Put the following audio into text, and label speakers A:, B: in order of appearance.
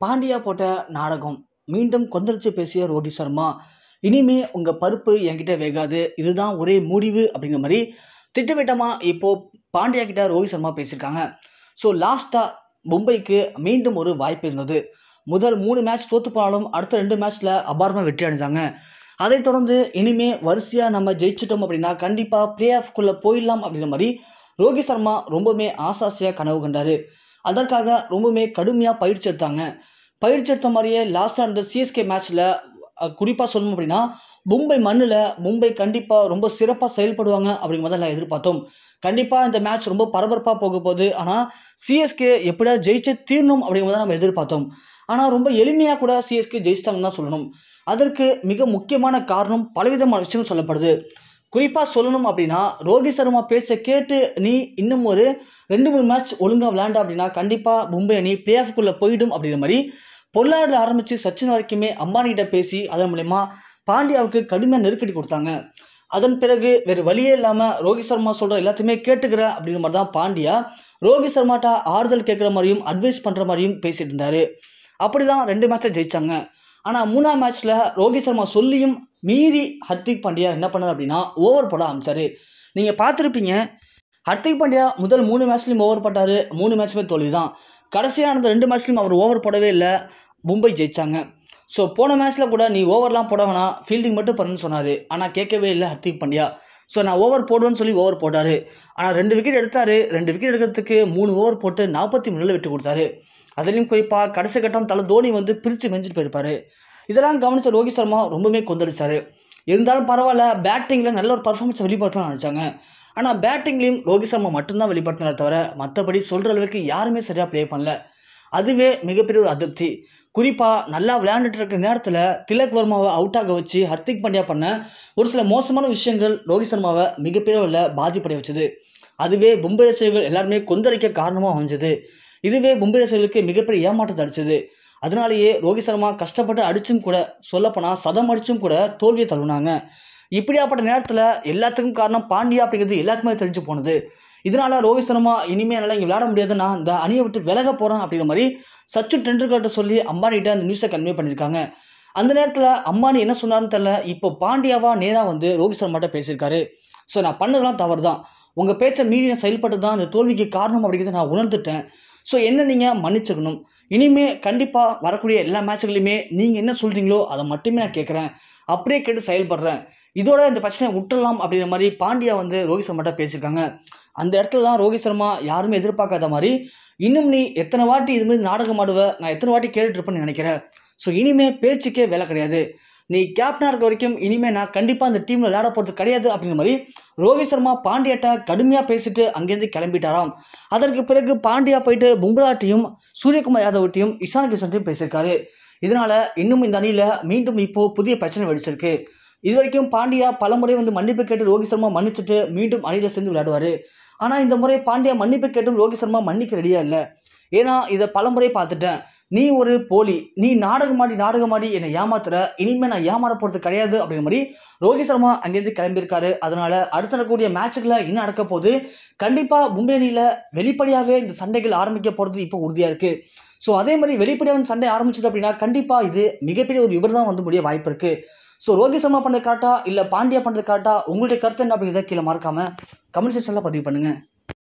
A: பாண்டியா போட்ட நாடகம். மீண்டும் கொந்தளிச்சு பேசிய ரோஹித் சர்மா இனிமே உங்கள் பருப்பு என்கிட்ட வேகாது இதுதான் ஒரே முடிவு அப்படிங்கிற மாதிரி திட்டவட்டமாக இப்போது பாண்டியா கிட்ட ரோஹித் சர்மா பேசியிருக்காங்க. ஸோ லாஸ்ட்டாக மும்பைக்கு மீண்டும் ஒரு வாய்ப்பு இருந்தது. முதல் மூணு மேட்ச் தோத்து போனாலும் அடுத்த ரெண்டு மேட்ச்சில் அபாரமாக வெற்றி அடைஞ்சாங்க. அதைத் தொடர்ந்து இனிமே வரிசையாக நம்ம ஜெயிச்சிட்டோம் அப்படின்னா கண்டிப்பாக ப்ளே ஆஃப்குள்ளே போயிடலாம் அப்படிங்கிற மாதிரி ரோஹித் சர்மா ரொம்பவுமே ஆசாசியாக கனவு கண்டார். அதற்காக ரொம்பவுமே கடுமையாக பயிற்சி எடுத்தாங்க. பயிற்சி எடுத்த மாதிரியே லாஸ்ட்டாக இருந்த சிஎஸ்கே மேட்ச்சில் குறிப்பாக சொல்லணும் அப்படின்னா மும்பை மண்ணில் மும்பை கண்டிப்பாக ரொம்ப சிறப்பாக செயல்படுவாங்க அப்படிங்கிற மாதிரி நான் எதிர்பார்த்தோம். கண்டிப்பாக இந்த மேட்ச் ரொம்ப பரபரப்பாக போக போகுது. ஆனால் சிஎஸ்கே எப்படியாவது ஜெயிச்சே தீரணும் அப்படிங்கிறத நம்ம எதிர்பார்த்தோம். ஆனால் ரொம்ப எளிமையாக கூட சிஎஸ்கே ஜெயிச்சிட்டாங்கன்னு தான் சொல்லணும். அதற்கு மிக முக்கியமான காரணம் பலவிதமான விஷயங்கள் சொல்லப்படுது. குறிப்பாக சொல்லணும் அப்படின்னா ரோஹித் சர்மா பேச்சை கேட்டு நீ இன்னும் ஒரு ரெண்டு மூணு மேட்ச் ஒழுங்காக விளாண்ட அப்படின்னா கண்டிப்பாக மும்பை அணி பிளே ஆஃப்குள்ளே போயிடும் அப்படிங்கிற மாதிரி பொள்ளாடில் ஆரம்பித்து சச்சின் வரைக்குமே அம்பானிகிட்ட பேசி அதன் மூலயமா பாண்டியாவுக்கு கடுமையாக நெருக்கடி கொடுத்தாங்க. அதன் பிறகு வேறு வழியே இல்லாமல் ரோஹித் சர்மா சொல்கிற எல்லாத்தையுமே கேட்டுக்கிற அப்படிங்கிற மாதிரி தான் பாண்டியா ரோஹித் சர்மாட்ட ஆறுதல் கேட்குற மாதிரியும் அட்வைஸ் பண்ணுற மாதிரியும் பேசிட்டு இருந்தார். அப்படி தான் ரெண்டு மேட்சை ஜெயித்தாங்க ஆனால் மூணாம் மேட்ச்சில் ரோஹித் சர்மா சொல்லியும் மீறி ஹர்திக் பாண்டியா என்ன பண்ணார் அப்படின்னா ஓவர் போட ஆரம்பித்தார் நீங்கள் பார்த்துருப்பீங்க ஹர்திக் பாண்டியா முதல் மூணு மேட்ச்லையும் ஓவர் போட்டார். மூணு மேட்ச்சுமே தோல்வி தான் கடைசியாக நடந்த ரெண்டு மேட்ச்லையும் அவர் ஓவர் போடவே இல்லை. மும்பை ஜெயித்தாங்க ஸோ போன மேட்ச்சில் கூட நீ ஓவர்லாம் போட வேணாம். ஃபீல்டிங் மட்டும் பண்ணுன்னு சொன்னார். ஆனால் கேட்கவே இல்லை ஹர்திக் பாண்டியா. ஸோ நான் ஓவர் போடுவேன்னு சொல்லி ஓவர் போட்டார். ஆனால் ரெண்டு விக்கெட் எடுத்தார். ரெண்டு விக்கெட் எடுக்கிறதுக்கு மூணு ஓவர் போட்டு நாற்பத்தி மூணில் விட்டு கொடுத்தாரு. அதுலேயும் குறிப்பாக கடைசி கட்டம் தலை தோனி வந்து பிரித்து மெஞ்சிட்டு போயிருப்பார். இதெல்லாம் கவனித்த ரோஹித் சர்மா ரொம்பவுமே கொந்தளிச்சார். இருந்தாலும் பரவாயில்ல பேட்டிங்கில் நல்ல ஒரு பர்ஃபார்மன்ஸை வெளிப்படுத்தலாம் நினச்சாங்க. ஆனால் பேட்டிங்லேயும் ரோஹித் சர்மா மட்டும்தான் வெளிப்படுத்தினார் தவிர மற்றபடி சொல்கிற அளவுக்கு யாருமே சரியாக ப்ளே பண்ணல. அதுவே மிகப்பெரிய ஒரு அதிருப்தி. குறிப்பாக நல்லா விளையாண்டுட்டு இருக்க நேரத்தில் திலக் வர்மாவை அவுட் ஆக வச்சு ஹர்திக் பாண்டியா பண்ண ஒரு சில மோசமான விஷயங்கள் ரோஹித் சர்மாவை மிகப்பெரிய பாதிப்படைய வச்சுது. அதுவே மும்பை ரசிகர்கள் எல்லாருமே கொந்தளிக்க காரணமாக அமைஞ்சது. இதுவே மும்பை ரசிகர்களுக்கு மிகப்பெரிய ஏமாற்றத்தை அடிச்சது அதனாலேயே ரோஹித் சர்மா கஷ்டப்பட்டு அடிச்சும் கூட சொல்லப்போனால் சதம் அடிச்சும் கூட தோல்வியை தழுவினாங்க இப்படியாப்பட்ட நேரத்தில் எல்லாத்துக்கும் காரணம் பாண்டியா அப்படிங்கிறது எல்லாருக்குமே தெரிஞ்சு போனது. இதனால ரோஹித் சர்மா இனிமேல் என்னால் இங்கே விளையாட முடியாது நான் இந்த அணியை விட்டு விலக போகிறேன் அப்படிங்கிற மாதிரி சச்சின் டெண்டுல்கர்கிட்ட சொல்லி அம்பானிகிட்ட அந்த நியூஸை கன்வே பண்ணியிருக்காங்க. அந்த நேரத்தில் அம்பானி என்ன சொன்னார்னு தெரில இப்போ பாண்டியாவா நேராக வந்து ரோஹித் சர்மாட்ட பேசியிருக்காரு. ஸோ நான் பண்ணதெல்லாம் தவறு தான் உங்கள் பேச்சை மீறி நான் செயல்பட்டு தான் இந்த தோல்விக்கு காரணம் அப்படிங்கிறத நான் உணர்ந்துட்டேன். ஸோ என்ன நீங்கள் மன்னிச்சுக்கணும். இனிமே கண்டிப்பாக வரக்கூடிய எல்லா மேட்ச்களையுமே நீங்கள் என்ன சொல்கிறீங்களோ அதை மட்டுமே நான் கேட்குறேன் அப்படியே கேட்டு செயல்படுறேன். இதோட இந்த பிரச்சனையை விட்டுடலாம் அப்படிங்கிற மாதிரி பாண்டியா வந்து ரோஹித் சர்மாட்ட பேசியிருக்காங்க. அந்த இடத்துல தான் ரோஹித் சர்மா யாருமே எதிர்பார்க்காத மாதிரி இன்னும் நீ எத்தனை வாட்டி இது மாதிரி நாடகம் ஆடுவ? நான் எத்தனை வாட்டி கேட்டுட்ருப்பேன்னு நினைக்கிறேன் ஸோ இனிமே பேச்சுக்கே வேலை கிடையாது. நீ கேப்டனாக இருக்க வரைக்கும் இனிமேல் நான் கண்டிப்பாக அந்த டீமில் விளையாட போகிறது கிடையாது அப்படிங்கிற மாதிரி ரோஹித் சர்மா பாண்டியாட்ட கடுமையாக பேசிட்டு அங்கேருந்து கிளம்பிட்டாராம். அதற்கு பிறகு பாண்டியா போயிட்டு பும்ராட்டையும் சூரியகுமார் யாதவ்ட்டையும் இஷான் கிஷன்ட்டையும் பேசியிருக்காரு. இதனால் இன்னும் இந்த அணியில் மீண்டும் இப்போது புதிய பிரச்சனை வெடிச்சிருக்கு. இது வரைக்கும் பாண்டியா பலமுறை வந்து மன்னிப்பு கேட்டு ரோஹித் சர்மா மன்னிச்சுட்டு மீண்டும் அணியில் சேர்ந்து விளையாடுவார். ஆனால் இந்த முறை பாண்டியா மன்னிப்பு கேட்டும் ரோஹித் சர்மா மன்னிக்க ரெடியாக இல்லை. ஏன்னா இதை பலமுறை பார்த்துட்டேன். நீ ஒரு போலி நீ நாடகமாடி நாடகமாடி என்னை ஏமாத்துற. இனிமேல் நான் ஏமாற போகிறது கிடையாது அப்படிங்கிற மாதிரி ரோஹித் சர்மா அங்கேருந்து கிளம்பியிருக்காரு. அதனால் அடுத்து நடக்கக்கூடிய மேட்சுகளை என்ன நடக்க போகுது. கண்டிப்பாக மும்பை அணியில் வெளிப்படையாகவே இந்த சண்டைகள் ஆரம்பிக்க போகிறது இப்போ உறுதியாக இருக்குது ஸோ அதே மாதிரி வெளிப்படையாக வந்து சண்டை ஆரம்பிச்சது அப்படின்னா கண்டிப்பாக இது மிகப்பெரிய ஒரு விபரம் தான் வந்து முடிய வாய்ப்பு இருக்குது ஸோ ரோஹித் சர்மா பண்ணுறது கரெக்டாக இல்லை பாண்டியா பண்ணுறது கரெக்டாக உங்களுடைய கருத்து என்ன அப்படிங்கிறத கீழே மறக்காமல் கமெண்ட் செக்ஷனில் பதிவு பண்ணுங்கள்